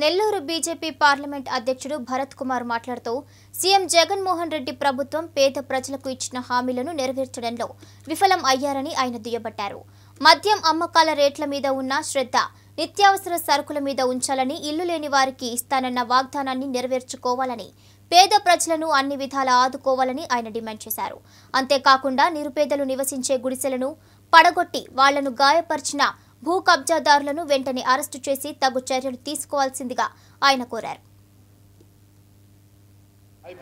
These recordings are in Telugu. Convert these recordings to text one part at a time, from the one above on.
నెల్లూరు బీజేపీ పార్లమెంట్ అధ్యక్షుడు భరత్ కుమార్ మాట్లాడుతూ సీఎం జగన్మోహన్ రెడ్డి ప్రభుత్వం పేద ప్రజలకు ఇచ్చిన హామీలను నెరవేర్చడంలో విఫలం అయ్యారని ఆయన దుయ్యబట్టారు. మద్యం అమ్మకాల రేట్ల మీద ఉన్న శ్రద్ధ నిత్యావసర సరుకుల మీద ఉంచాలని ఇల్లు లేని వారికి ఇస్తానన్న వాగ్దానాన్ని నెరవేర్చుకోవాలని పేద ప్రజలను అన్ని విధాలా ఆదుకోవాలని ఆయన డిమాండ్ చేశారు. అంతేకాకుండా నిరుపేదలు నివసించే గుడిసెలను పడగొట్టి వాళ్ళను గాయపరిచిన భూ కబ్జాదారులను వెంటనే అరెస్టు చేసి తగు చర్యలు తీసుకోవాల్సిందిగా ఆయన కోరారు.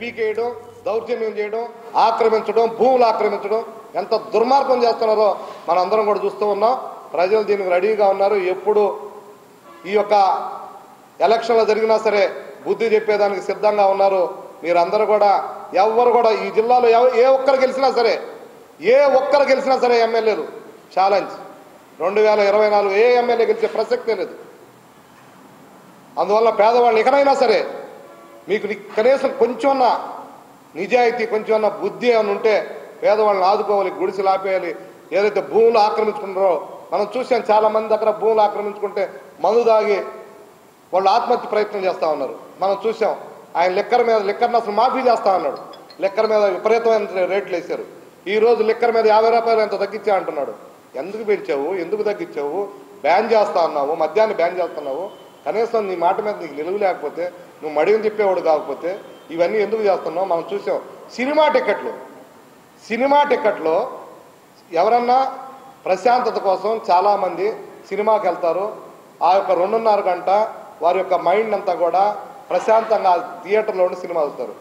పీకేయడం దౌర్జన్యం చేయడం ఆక్రమించడం భూములు ఆక్రమించడం ఎంత దుర్మార్గం చేస్తున్నారో మనందరం కూడా చూస్తూ ఉన్నాం. ప్రజలు దీనికి రెడీగా ఉన్నారు. ఎప్పుడు ఈ యొక్క ఎలక్షన్లు జరిగినా సరే బుద్ధి చెప్పేదానికి సిద్ధంగా ఉన్నారు. మీరందరూ కూడా ఎవరు కూడా ఈ జిల్లాలో ఏ ఒక్కరు గెలిచినా సరే ఏ ఒక్కరు గెలిచినా సరే ఎమ్మెల్యేలు. ఛాలెంజ్. రెండు వేల ఇరవై నాలుగు ఏ ఎమ్మెల్యే గెలిచే ప్రసక్తే లేదు. అందువల్ల పేదవాళ్ళు ఎక్కడైనా సరే మీకు కనీసం కొంచెం నిజాయితీ కొంచెం బుద్ధి అని ఉంటే పేదవాళ్ళని ఆదుకోవాలి గుడిసెలు ఆపేయాలి ఏదైతే భూములు ఆక్రమించుకుంటారో మనం చూసాం చాలామంది దగ్గర భూములు ఆక్రమించుకుంటే మందు దాగి వాళ్ళు ఆత్మహత్య ప్రయత్నం చేస్తా ఉన్నారు. మనం చూసాం ఆయన లిక్కర్ మీద లిక్కర్ని అసలు మాఫీ చేస్తా అన్నాడు లిక్కర్ మీద విపరీతమైన రేట్లు వేశారు. ఈరోజు లెక్కర్ లిక్కర్ మీద యాభై రూపాయలు ఎంత తగ్గించా అంటున్నాడు. ఎందుకు పెంచావు? ఎందుకు తగ్గించావు? బ్యాన్ చేస్తా అన్నావు మద్యాన్ని బ్యాన్ చేస్తున్నావు. కనీసం నీ మాట మీద నీకు నిలువ లేకపోతే నువ్వు మడిని తిప్పేవాడు కాకపోతే ఇవన్నీ ఎందుకు చేస్తున్నావు? మనం చూసాం. సినిమా టికెట్లు సినిమా టికెట్లో ఎవరన్నా ప్రశాంతత కోసం చాలామంది సినిమాకి వెళ్తారు. ఆ యొక్క రెండున్నర గంట వారి యొక్క మైండ్ అంతా కూడా ప్రశాంతంగా థియేటర్లో ఉండి సినిమా చూస్తారు.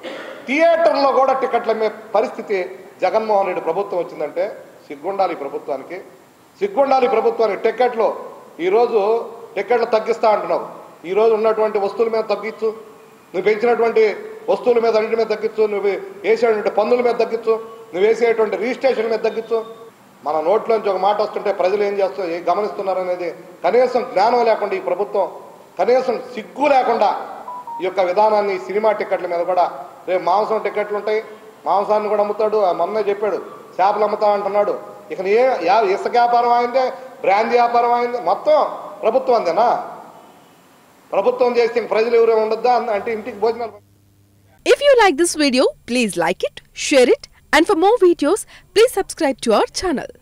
థియేటర్లో కూడా టికెట్ల అమ్మే పరిస్థితి జగన్మోహన్ రెడ్డి ప్రభుత్వం వచ్చిందంటే సిగ్గుండాలి ప్రభుత్వానికి. సిగ్గుండాలి ప్రభుత్వానికి. టికెట్లు ఈరోజు టికెట్లు తగ్గిస్తా అంటున్నావు ఈరోజు ఉన్నటువంటి వస్తువుల మీద తగ్గించు నువ్వు పెంచినటువంటి వస్తువుల మీద అన్నింటి మీద తగ్గించు నువ్వు వేసేటువంటి పన్నుల మీద తగ్గించు నువ్వు వేసేటువంటి రిజిస్ట్రేషన్ మీద తగ్గించు మన నోట్లోంచి ఒక మాట వస్తుంటే ప్రజలు ఏం చేస్తారు ఏం గమనిస్తున్నారు అనేది కనీసం జ్ఞానం లేకుండా ఈ ప్రభుత్వం కనీసం సిగ్గు లేకుండా ఈ యొక్క విధానాన్ని సినిమా టికెట్ల మీద కూడా. రేపు మాంసం టికెట్లు ఉంటాయి మాంసాన్ని కూడా అమ్ముతాడు. ఆ మొన్నే చెప్పాడు. చేపలు అమ్ముతా అంటున్నాడు. ఇక ఏ యా ఇసుక వ్యాపారం అయిందే బ్రాండ్ వ్యాపారం అయింది మొత్తం ప్రభుత్వందేనా ప్రభుత్వం చేస్తే ప్రజలు ఎవరే ఉండొద్దా అంటే ఇంటికి భోజనాలు if you like this video please like it share it and for more videos please subscribe to our channel